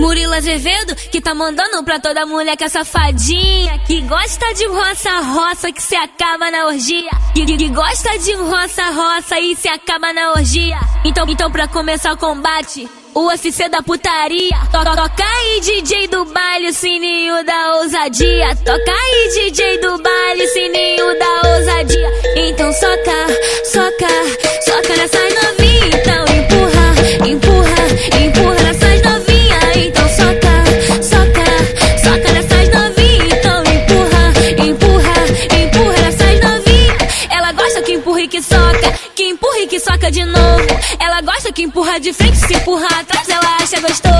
Murilo Azevedo, que tá mandando pra toda mulher que é safadinha. Que gosta de roça-roça, que se acaba na orgia. Que, que, que gosta de roça-roça e se acaba na orgia. Então, então pra começar o combate. O UFC da putaria. Toca, toca aí, DJ do baile, sininho da ousadia. Toca aí, DJ do baile, sininho da ousadia. Então soca, de novo. Ela gosta que empurra de frente, se empurra atrás, ela acha gostoso.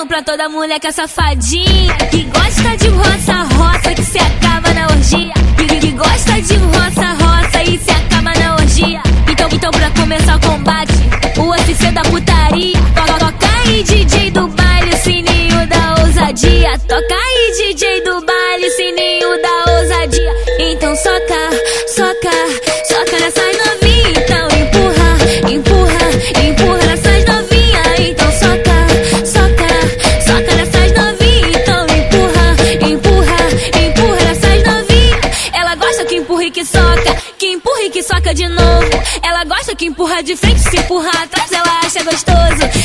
Mandando pra toda mulher que é safadinha. Que gosta de roça-roça, que se acaba na orgia. Que, que- gosta de roça-roça e se acaba na orgia. Então, então pra começar o combate, o UFC da putaria. Toca, toca aí, DJ do baile, sininho da ousadia. Toca aí, DJ do baile, sininho da ousadia. Então soca, soca, soca nessas que soca, que empurra e que soca de novo. Ela gosta que empurra de frente, se empurra atrás, ela acha gostoso.